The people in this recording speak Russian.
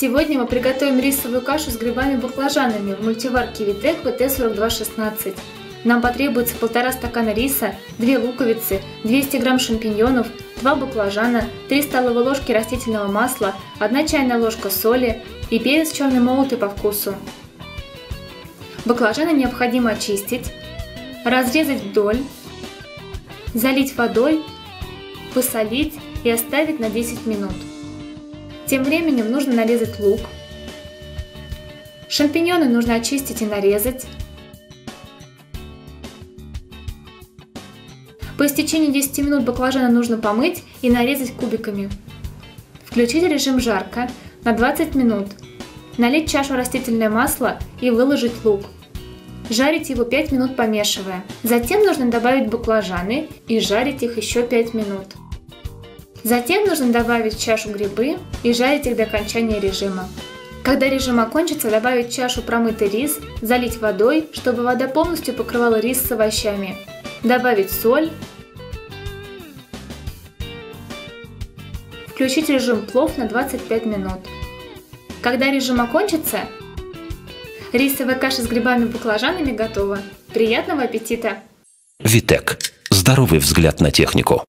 Сегодня мы приготовим рисовую кашу с грибами-баклажанами в мультиварке Витек ВТ-4216. Нам потребуется полтора стакана риса, 2 луковицы, 200 грамм шампиньонов, 2 баклажана, 3 столовые ложки растительного масла, 1 чайная ложка соли и перец черный молотый по вкусу. Баклажаны необходимо очистить, разрезать вдоль, залить водой, посолить и оставить на 10 минут. Тем временем нужно нарезать лук. Шампиньоны нужно очистить и нарезать. По истечении 10 минут баклажаны нужно помыть и нарезать кубиками. Включить режим жарко на 20 минут. Налить чашу растительное масло и выложить лук. Жарить его 5 минут помешивая. Затем нужно добавить баклажаны и жарить их еще 5 минут. Затем нужно добавить в чашу грибы и жарить их до окончания режима. Когда режим окончится, добавить в чашу промытый рис, залить водой, чтобы вода полностью покрывала рис с овощами. Добавить соль. Включить режим плов на 25 минут. Когда режим окончится, рисовая каша с грибами и баклажанами готова. Приятного аппетита! Витек. Здоровый взгляд на технику.